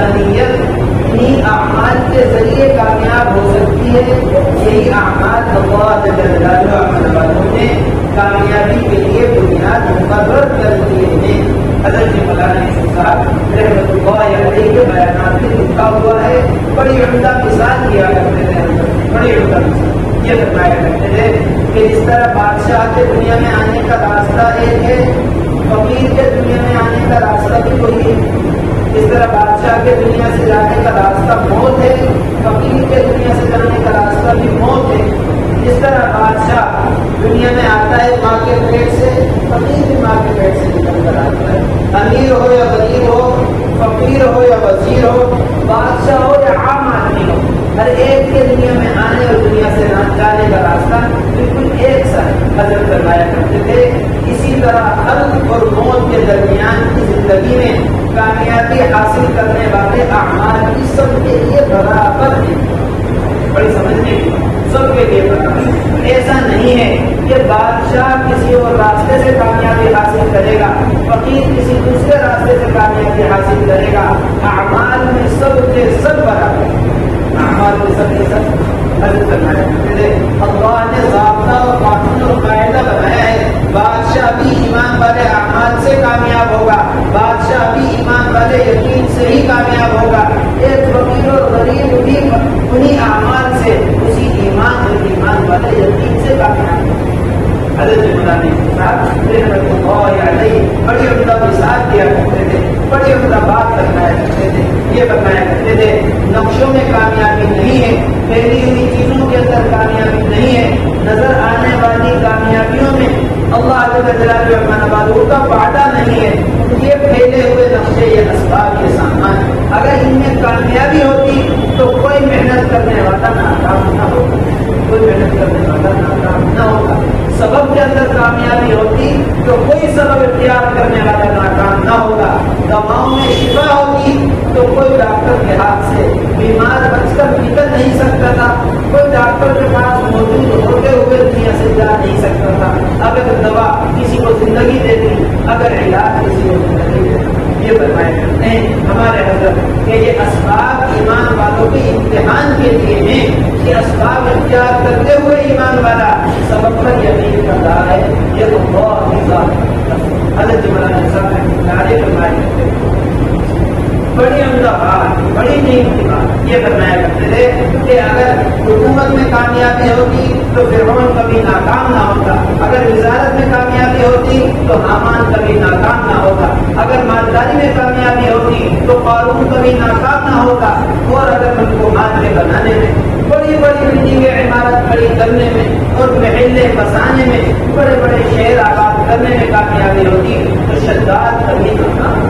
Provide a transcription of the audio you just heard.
انسانیت انہیں اعمال کے ذریعے کامیاب ہو سکتی ہے۔ یہی اعمال اللہ والوں نے کامیابی کے لیے بنیاد مقرر کر دیے ہیں۔ حضرت مولانا صاحب رحمت اللہ علیہ کے بیانات میں لکھا ہوا ہے۔ بڑی عمدہ مثال دیا کرتے تھے بڑی عمدہ مثال۔ یہ بتایا کرتے تھے کہ جس طرح بادشاہ کے دنیا میں آنے کا راستہ ایک ہے، فقیر کے دنیا میں آنے کا راستہ بھی کوئی ہے۔ اس طرح بادشاہ کے دنیا سے جانے کا راستہ موت ہے، فقیر کے دنیا سے جانے کا راستہ بھی موت ہے۔ جس طرح بادشاہ دنیا میں آتا ہے ماں کے پیٹ سے، فقیر بھی ماں کے پیٹ سے نکل کر آتا ہے۔ امیر ہو یا غریب ہو، فقیر ہو یا وزیر ہو، بادشاہ ہو یا عام آدمی ہو، ہر ایک کے دنیا میں آنے اور دنیا سے جانے کا راستہ سا حضرت کروایا کرتے تھے، اسی طرح حل اور موت کے درمیان کی زندگی میں کامیابی حاصل کرنے والے اعمال کی سب کے لیے برابر ہے بڑی سمجھنے کی سب کے لیے برابر۔ ایسا نہیں ہے کہ بادشاہ کسی اور راستے سے کامیابی حاصل کرے گا، فقیر کسی دوسرے راستے سے کامیابی حاصل کرے گا۔ اعمال میں سب کے سب برابر اعمال میں سب کے سب۔ حضرت کرنا اللہ نے ضابطہ اور قانون اور قاعدہ بنایا ہے بادشاہ بھی ایمان والے اعمال سے کامیاب ہوگا۔ بادشاہ بھی ایمان والے یقین سے ہی کامیاب ہوگا۔ ایک فقیر اور غریب بھی انہیں اعمال سے اسی ایمان اور ایمان والے یقین سے کامیاب ہوگا۔ حضرت مولانا بڑی عمدہ مثال دیا کرتے تھے، بڑی عمدہ بات کرنا کرتے تھے، یہ بتایا کامیابی ہوتی تو کوئی سبب اختیار کرنے والا ناکام نہ ہوگا۔ دواؤں میں شفا ہوتی تو کوئی ڈاکٹر کے ہاتھ سے بیمار بچ کر نکل نہیں سکتا تھا۔ کوئی ڈاکٹر کے پاس موجود ہوتے ہوئے دنیا سے جا نہیں سکتا تھا۔ اگر دوا کسی کو زندگی دیتی اگر علاج کسی کو زندگی دیتی یہ بتائے کرتے ہیں ہمارے حضرت، کہ یہ اسباب ایمان والوں کے امتحان کے لیے ہیں۔ کہ اسباب اختیار کرتے ہوئے ایمان والا سبب پر یقین کرتا ہے یہ تو بہت ہی زیادہ حضرت مولانا صاحب نعرے فرمائے بڑی عمدہ بات بڑی نیک کی بات۔ یہ فرمایا کرتے تھے کہ اگر حکومت میں کامیابی ہوتی تو فرعون کبھی ناکام نہ ہوتا۔ اگر وزارت میں کامیابی ہوتی تو حامان کبھی ناکام نہ ہوتا۔ اگر مالداری میں کامیابی ہوتی تو قارون کبھی ناکام نہ ہوتا۔ اور اگر ان کو ہاتھ میں بنانے میں بڑی بڑی بلڈنگیں عمارت کھڑی کرنے میں اور محلے بسانے میں، بڑے بڑے شہر آباد کرنے میں کامیابی ہوتی تو شداد کبھی کا کام